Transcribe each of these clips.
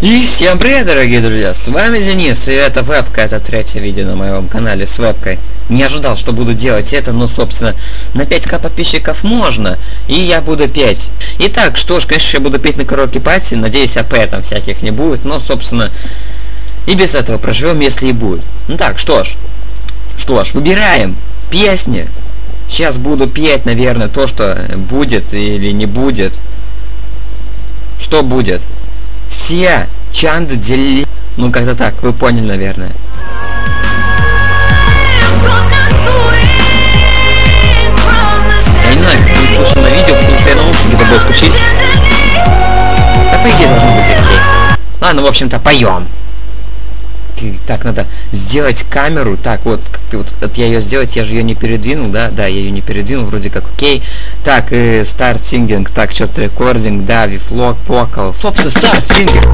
И всем привет, дорогие друзья, с вами Денис, и это вебка, это третье видео на моем канале с вебкой. Не ожидал, что буду делать это, но, собственно, на 5к подписчиков можно, и я буду петь. Итак, что ж, конечно, я буду петь на караоке пати, надеюсь, АП там всяких не будет, но, собственно, и без этого проживем, если и будет. Ну так, что ж, что ж, выбираем песни. Сейчас буду петь, наверное, то, что будет или не будет. Что будет? Сия Чанд Дели... Ну, как-то так, вы поняли, наверное. Я не знаю, как слышали на видео, потому что я наушники забыл включить. Да, по идее, должно быть окей. Ладно, в общем-то, поем. Так, надо сделать камеру. Так, вот, вот, вот я ее сделать, я же ее не передвинул, да? Да, я ее не передвинул, вроде как окей. Так, и старт сингинг, так, что-то рекординг, да, вифлог, покал. Собственно, старт сингинг.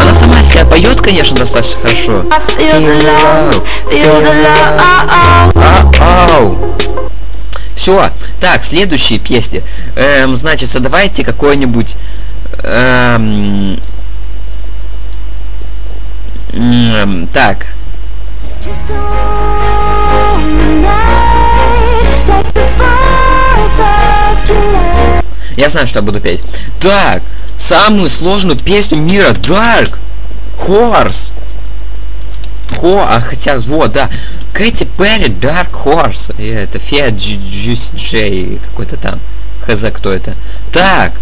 Она сама себя поет, конечно, достаточно хорошо. Все. Так, следующие песни. Эм, значит, давайте какой-нибудь... Эм, эм, так. Я знаю, что я буду петь. Так, самую сложную песню мира Dark Horse. Хо, а хотя, вот, да. Кэти Перри, Dark Horse. И это Фея Джус Джей какой-то там. Хз, кто это. Так.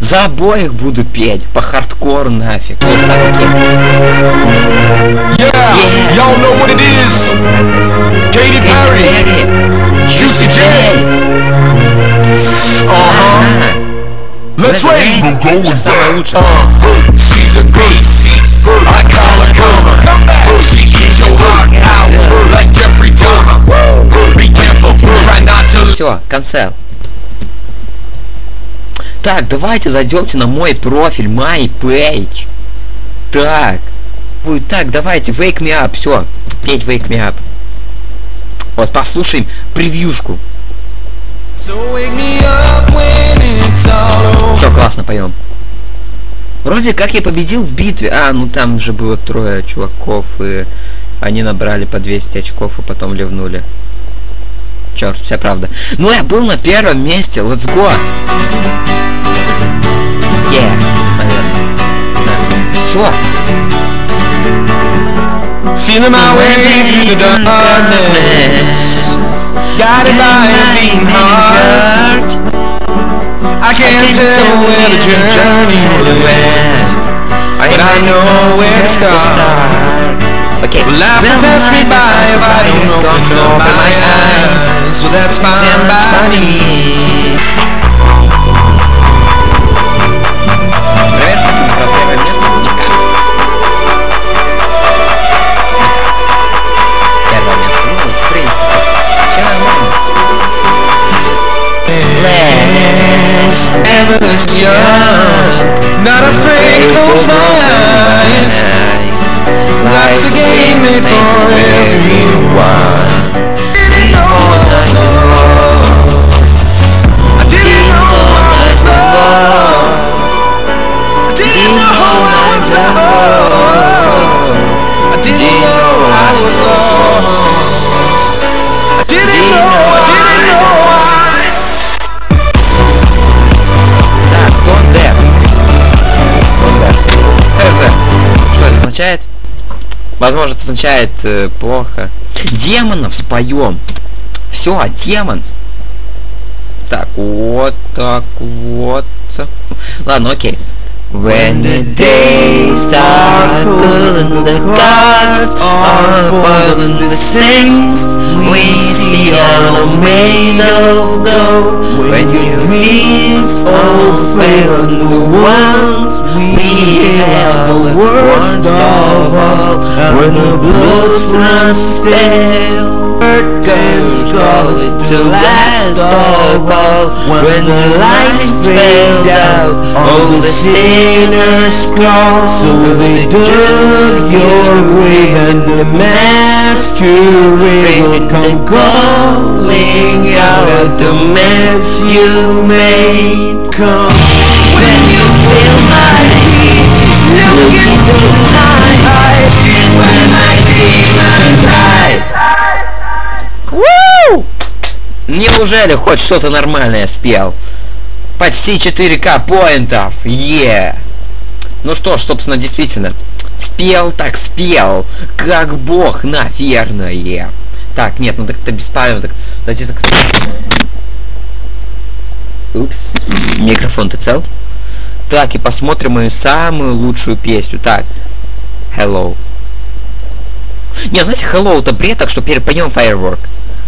За обоих буду петь. По хардкору нафиг. Вот так, окей. Yeah, Yeah. y'all know what it is. Katy Кэти Perry, Перри. Juicy J. Uh-huh. Let's rain. Сейчас самое лучшее. Uh, she's a beast. I call her. She eats Все, концерт. Так, давайте зайдемте на мой профиль, my page. Так. Так, давайте, wake me up, все. Петь wake me up. Вот, послушаем превьюшку. Все, классно, поем. Вроде как я победил в битве. А, ну там же было трое чуваков, и они набрали по 200 очков, и потом ливнули. Черт, вся правда. Ну, я был на первом месте, let's go! Yeah, наверное. Да. Все. Feeling my way through the darkness. Guided by a beating heart. I can't tell where the journey will end, but I know where to start. okay. Life will pass me by if I don't open up my eyes. So that's fine by me. Made for everyone. Didn't know I was. I didn't know I was lost. I didn't know I was. I didn't know I was lost. I didn't know Возможно, это означает э, плохо. Демонов споем. Все, демон. Так, вот так вот. Ладно, окей. When the days are cool and the gods are fallen the saints We see all made of gold When your dreams all fail and the ones we have the worst When the blood runs stale curtains call to last of all. When the lights fade out, all the sinners crawl. So they dug your grave and the masquerade will come calling out at the mess you made. Come when you feel my heat, look into my eyes. Неужели хоть что-то нормальное спел? Почти 4К поинтов! Е! Ну что ж, собственно, действительно, спел так спел, как бог, наверное. Так, нет, ну так это беспалевно, так, дайте так... Упс, микрофон ты цел? Так, и посмотрим мою самую лучшую песню. Так, Hello. Не, знаете, Hello это бред, так что перепоем Firework.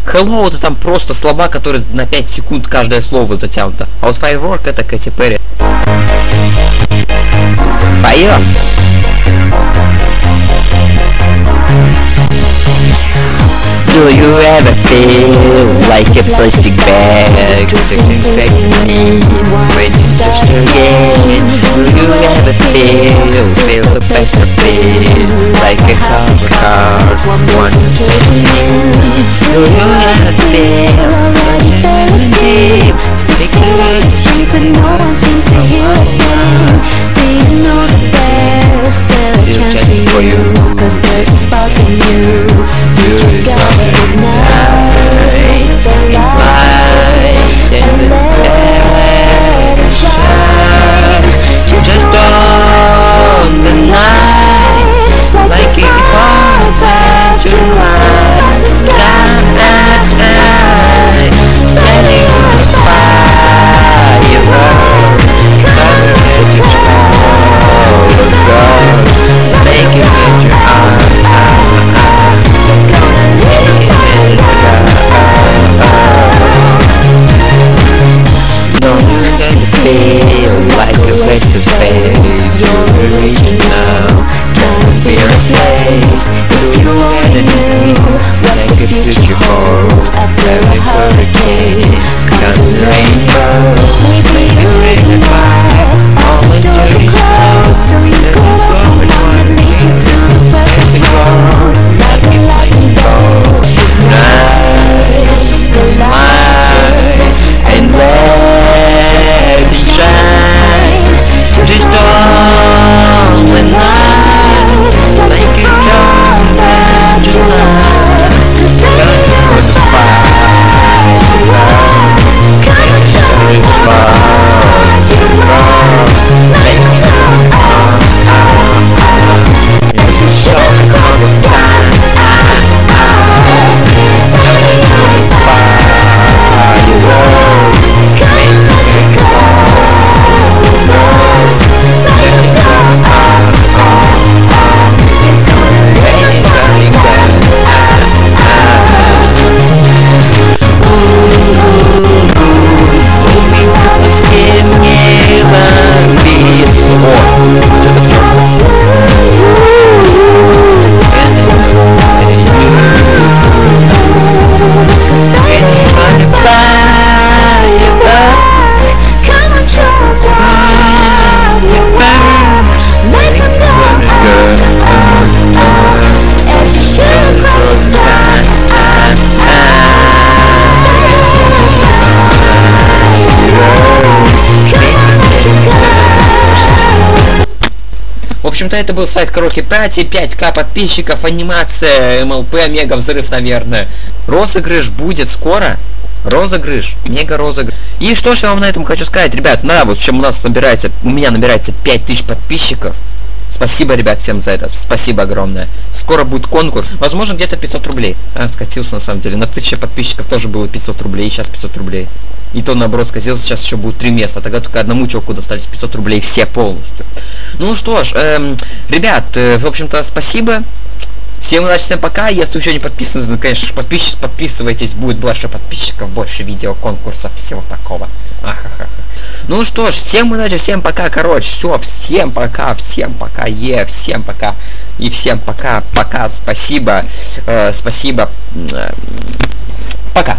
Hello это там просто слова, которые на 5 секунд каждое слово затянуто. А вот Firework это Кэти Перри. Поем! Do you ever feel like a plastic bag Protecting factory when you touch again Do you ever feel, feel with love. Общем-то, это был сайт Караоке Пати, 5к подписчиков, анимация, МЛП, мега взрыв, наверное. Розыгрыш будет скоро. Розыгрыш, мега розыгрыш. И что ж я вам на этом хочу сказать, ребят, на вот чем у нас набирается, у меня набирается 5000 подписчиков. Спасибо, ребят, всем за это. Спасибо огромное. Скоро будет конкурс. Возможно, где-то 500 рублей. А, скатился на самом деле. На 1000 подписчиков тоже было 500 рублей, и сейчас 500 рублей. И то наоборот скатился, сейчас еще будет 3 места. Тогда только одному чуваку достались 500 рублей все полностью. Ну что ж, эм, ребят, э, в общем-то, спасибо. Всем удачи, всем пока. Если еще не подписаны, ну, конечно, подпис подписывайтесь. Будет больше подписчиков, больше видео, конкурсов, всего такого. Ахахаха. Ну что ж, всем удачи, всем пока, короче. Все, всем пока, всем пока, е, всем пока. И всем пока, пока, спасибо, э, спасибо. Э, Пока.